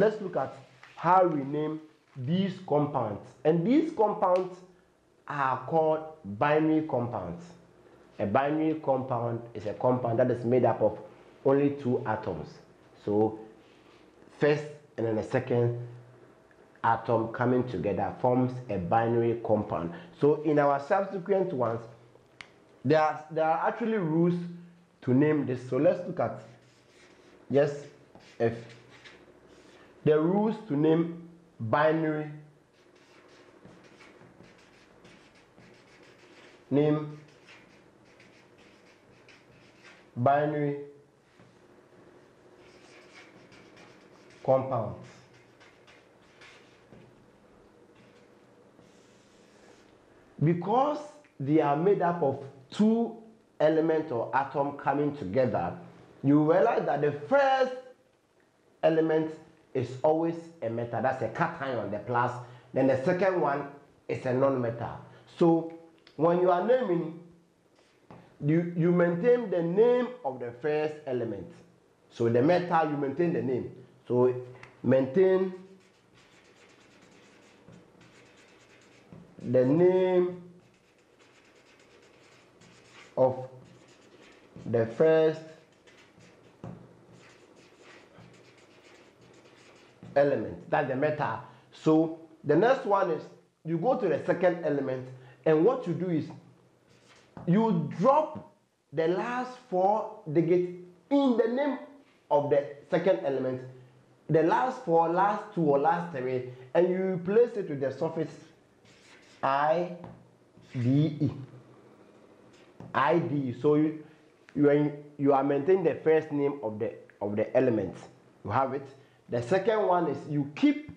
let's look at how we name these compounds. And these compounds are called binary compounds. A binary compound is a compound that is made up of only two atoms. So, first and then the second atom coming together forms a binary compound. So, in our subsequent ones, there are, there are actually rules to name this. So, let's look at just if the rules to name binary. Name binary compounds. Because they are made up of two elements or atom coming together you realize that the first element is always a metal. That's a cation on the plus. Then the second one is a non-metal. So when you are naming you you maintain the name of the first element. So the metal you maintain the name. So maintain the name of the first element. That's the metal so the next one is you go to the second element and what you do is you drop the last four digits in the name of the second element. The last four last two or last three and you replace it with the suffix i d e. I d so you you are, you are maintaining the first name of the of the element you have it the second one is you keep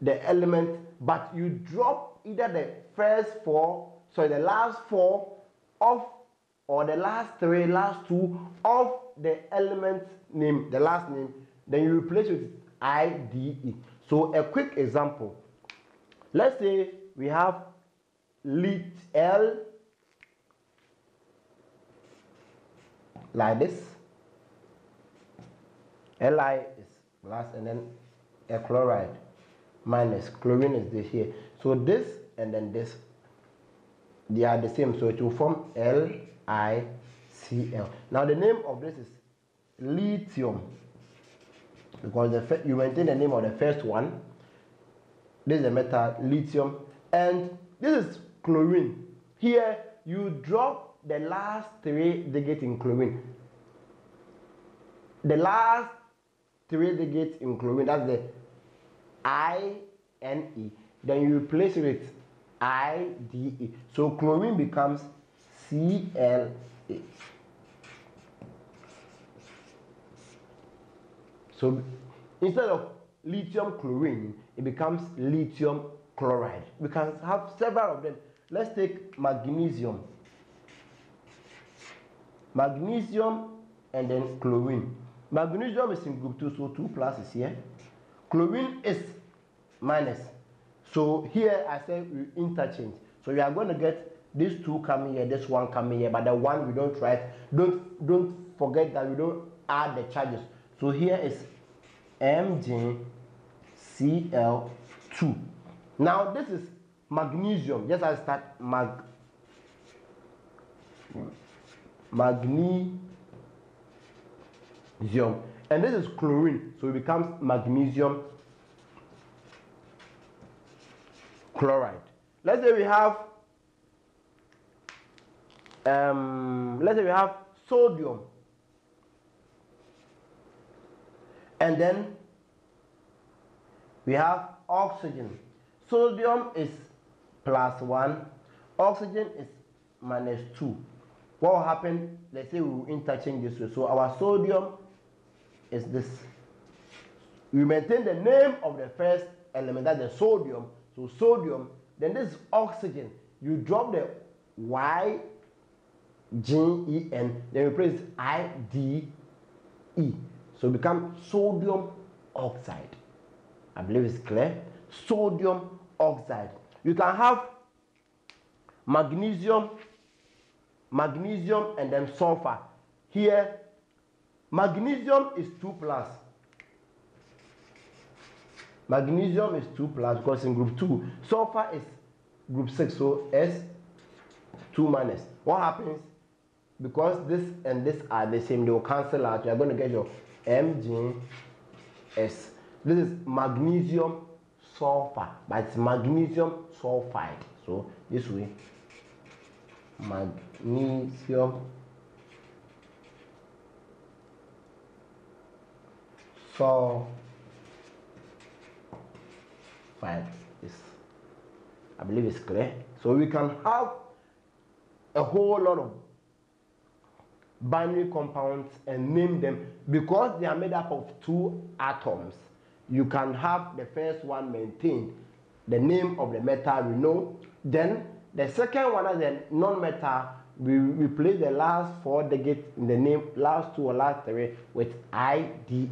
the element, but you drop either the first four, so the last four of, or the last three, last two of the element name, the last name, then you replace with IDE. So a quick example. Let's say we have lit L like this. Li is glass and then a chloride minus. Chlorine is this here. So this and then this they are the same. So it will form LiCl now the name of this is lithium because the you maintain the name of the first one. This is the metal lithium and this is chlorine. Here you drop the last three digits in chlorine. The last three digits in chlorine, that's the I-N-E. Then you replace it with I-D-E. So chlorine becomes C-L-A. So instead of lithium chlorine, it becomes lithium chloride. We can have several of them. Let's take magnesium. Magnesium and then chlorine. Magnesium is in group 2, so 2 plus is here. Chlorine is minus. So here I say we interchange. So you are going to get these two coming here, this one coming here, but the one we don't write. Don't don't forget that we don't add the charges. So here is MgCl2. Now this is magnesium. Just as start mag magnesium magnesium and this is chlorine so it becomes magnesium chloride. Let's say we have um, let's say we have sodium. And then we have oxygen. Sodium is plus 1 oxygen is minus 2 what will happen? Let's say we will interchange this way. So our sodium is this. We maintain the name of the first element, that's the sodium. So sodium, then this is oxygen. You drop the Y, G, E, N, then replace I, D, E. So become sodium oxide. I believe it's clear. Sodium oxide. You can have magnesium, magnesium, and then sulfur. Here Magnesium is 2 plus. Magnesium is 2 plus because in group 2. Sulfur is group 6, so S 2 minus. What happens? Because this and this are the same, they will cancel out. You are going to get your MgS. This is magnesium sulfur, but it's magnesium sulfide. So this way, magnesium sulfide is, I believe it's clear. So we can have a whole lot of binary compounds and name them. Because they are made up of two atoms you can have the first one maintained the name of the metal we know. Then the second one as a non-metal we replace the last four digits in the name last two or last three with IDE